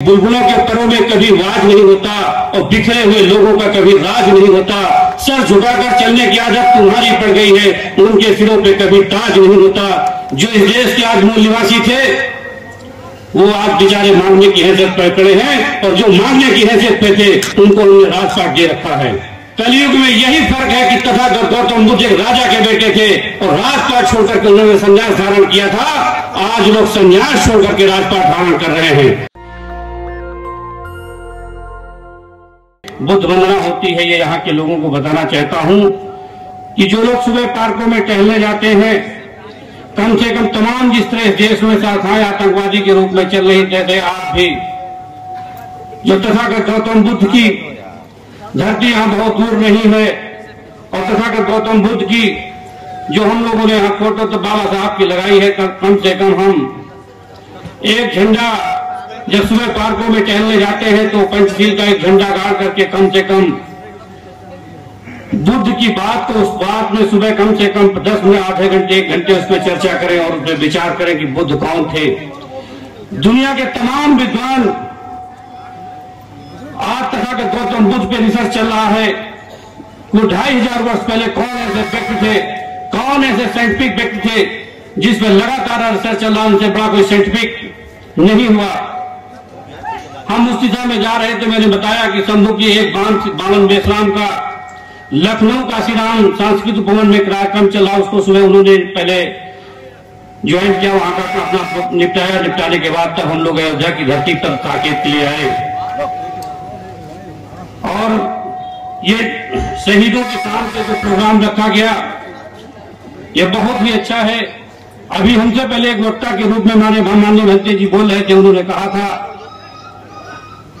बुलबुलों के परों में कभी वाज नहीं होता और बिखरे हुए लोगों का कभी राज नहीं होता। सर झुकाकर चलने की आदत तुम्हारी पड़ गई है, उनके सिरों पे कभी ताज नहीं होता। जो इस देश के आज मूल निवासी थे, वो आज बेचारे मांगने की हैसियत पर पड़े हैं और जो मांगने की हैसियत पे थे, उनको उन्होंने राजपाट दे रखा है। कलयुग में यही फ़र्क है कि तथा गौतम बुद्ध एक राजा के बेटे थे और राजपाट छोड़कर उन्होंने संन्यास धारण किया था। आज लोग संन्यास छोड़कर के राजपाट धारण कर रहे हैं। बुद्ध वंदना होती है, ये यहाँ के लोगों को बताना चाहता हूँ कि जो लोग सुबह पार्कों में टहलने जाते हैं, कम से कम तमाम जिस तरह देश में शाखाएँ आतंकवादी के रूप में चल रही जैसे आप भी। जो तथागत गौतम बुद्ध की धरती यहाँ बहुत दूर नहीं है, और तथागत गौतम बुद्ध की जो हम लोगों ने यहाँ फ़ोटो तो बाबा साहब की लगाई है कम से कम हम एक झंडा जब सुबह पार्कों में टहलने जाते हैं तो पंचशील का एक झंडा गाड़ करके कम से कम बुद्ध की बात को उस बात में सुबह कम से कम दस मिनट आधे घंटे, एक घंटे उस पर चर्चा करें और उस पर विचार करें कि बुद्ध कौन थे। दुनिया के तमाम विद्वान आज तक के गौतम बुद्ध पे रिसर्च चल रहा है। वो ढाई हज़ार वर्ष पहले कौन ऐसे व्यक्ति थे? कौन ऐसे साइंटिफिक व्यक्ति थे जिसमें लगातार रिसर्च चल रहा उनसे बड़ा कोई साइंटिफिक नहीं हुआ। हम उस दिशा में जा रहे थे मैंने बताया कि शंभू की एक बावन बेसराम का, लखनऊ काशीराम सांस्कृतिक भवन में कार्यक्रम चला उसको सुबह उन्होंने पहले ज्वाइन किया, वहाँ का अपना निपटाया। निपटाने के बाद तब हम लोग अयोध्या की धरती पर ताकीद के लिए आए। और ये शहीदों के साथ से जो प्रोग्राम रखा गया, ये बहुत ही अच्छा है। अभी हमसे पहले एक वक्ता के रूप में माने माननीय भंते जी बोल रहे थे, उन्होंने कहा था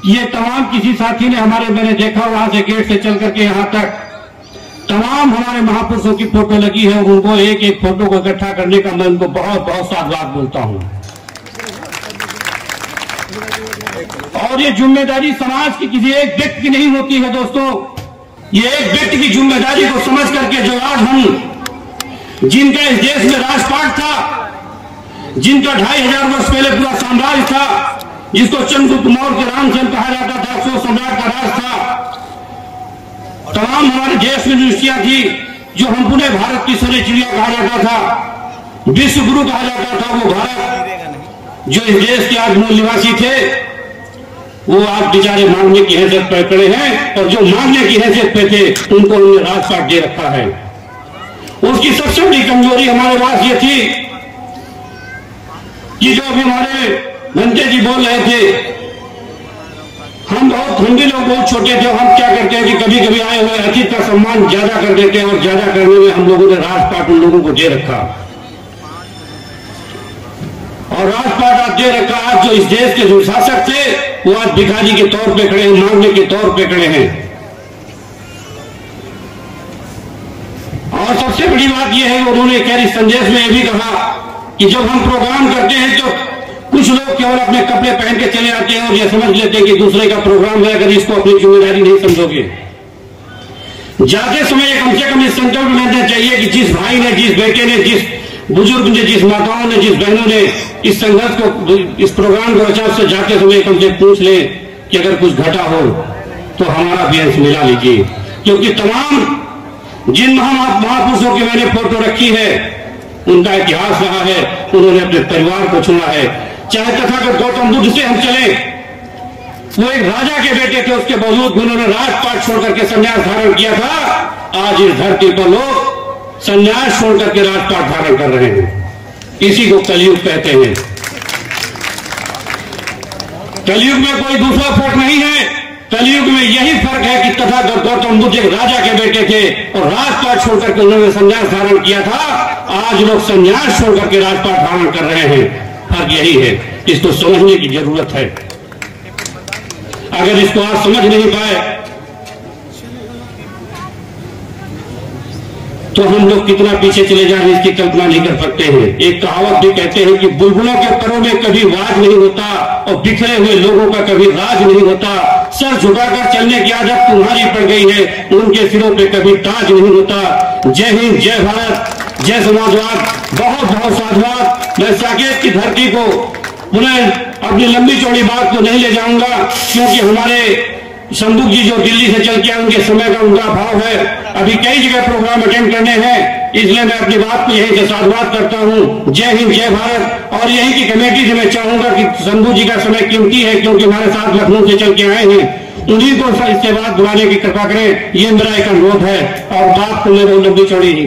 ये तमाम किसी साथी ने हमारे, मैंने देखा वहाँ से गेट से चल करके यहाँ तक। तमाम हमारे महापुरुषों की फ़ोटो लगी है और उनको एक एक फ़ोटो को इकट्ठा करने का मैं उनको बहुत बहुत साधवाद बोलता हूँ। और ये ज़िम्मेदारी समाज की किसी एक व्यक्ति की नहीं होती है दोस्तों। ये एक व्यक्ति की ज़िम्मेदारी को समझ करके जो आज हम, जिनका इस देश में राजपाट था, जिनका ढाई हज़ार वर्ष पहले पूरा साम्राज्य था जिसको चंद्रगुप्त मौर्य के से कहा जाता था, अशोक सम्राट का राज था। तमाम हमारे देश में दृष्टियाँ थी, जो हम पुणे भारत की सोने चिड़िया कहा जाता था। विश्व गुरु कहा जाता था वो भारत, जो इस देश के आज मूल निवासी थे। वो आज बेचारे मांगने की हैसियत पर खड़े हैं और जो मांगने की हैसियत पे थे, उनको उन्होंने राजपाट दे रखा है। उसकी सबसे बड़ी कमज़ोरी हमारे पास ये थी कि जो अभी हमारे घंटे जी बोल रहे थे, हम बहुत हम लोग, बहुत छोटे थे, हम क्या करते हैं कि कभी कभी आए हुए अतिथि का सम्मान ज़्यादा कर देते हैं और ज़्यादा करने में हम लोगों ने राजपाट उन लोगों को दे रखा। और राजपाट आज दे रखा, आज जो इस देश के जो शासक थे, वो आज भिखारी के तौर पे खड़े हैं, मांगने के तौर पे खड़े हैं। और सबसे बड़ी बात यह है, उन्होंने कैरी संदेश में यह भी कहा कि जब हम प्रोग्राम करते हैं तो कुछ लोग केवल अपने कपड़े पहन के चले आते हैं और ये समझ लेते हैं कि दूसरे का प्रोग्राम है, अगर इसको अपनी ज़िम्मेदारी नहीं समझोगे। जाते समय कम से कम इस संकल्प लेना चाहिए कि जिस भाई ने, जिस बेटे ने, जिस बुज़ुर्ग ने, जिस माताओं ने, जिस बहनों ने इस संघर्ष को, इस प्रोग्राम को रचा से जाते समय कम से पूछ ले कि अगर कुछ घटा हो तो हमारा भी अंश मिला लीजिए। क्योंकि तमाम जिन महापुरुषों की मैंने फ़ोटो रखी है, उनका इतिहास रहा है, उन्होंने अपने परिवार को चुना है चाहे तथागत गौतम बुद्ध से हम चले। वो एक राजा के बेटे थे, उसके बावजूद उन्होंने राजपाट छोड़ करके संन्यास धारण किया था। आज इस धरती पर लोग संन्यास छोड़ करके राजपाट धारण कर रहे हैं। इसी को कलयुग कहते हैं। कलयुग में कोई दूसरा फ़र्क नहीं है। कलयुग में यही फ़र्क है कि तथा गौतम बुद्ध एक राजा के बेटे थे और राजपाट छोड़ करके उन्होंने संन्यास धारण किया था, आज लोग संन्यास छोड़ करके राजपाट धारण कर रहे हैं। फ़र्क यही है इसको समझने की ज़रूरत है। अगर इसको आज समझ नहीं पाए तो हम लोग कितना पीछे चले जा रहे हैं इसकी कल्पना नहीं कर सकते हैं। एक कहावत भी कहते हैं कि बुलबुलों के परों में कभी वाज नहीं होता और बिखरे हुए लोगों का कभी राज नहीं होता। सर झुकाकर चलने की आदत तुम्हारी पड़ गई है, उनके सिरों पे कभी ताज नहीं होता। जय हिंद, जय भारत, जय समाजवाद बहुत बहुत साधुवाद। मैं साकेत की धरती को पुनः अपनी लंबी चौड़ी बात को नहीं ले जाऊँगा, क्योंकि हमारे शंभू जी जो दिल्ली से चल के आए, उनके समय का उनका भाव है। अभी कई जगह प्रोग्राम अटेंड करने हैं, इसलिए मैं अपनी बात को यहीं से साधुवाद करता हूँ। जय हिंद, जय भारत। और यही की कमेटी से मैं चाहूँगा कि शंभू जी का समय कीमती है, क्योंकि हमारे साथ लखनऊ से चल के आए हैं। उन्हीं को इसके बाद बुलाने की कृपा करें, ये मेरा एक अनुरोध है। और बात को लंबी चौड़ी ही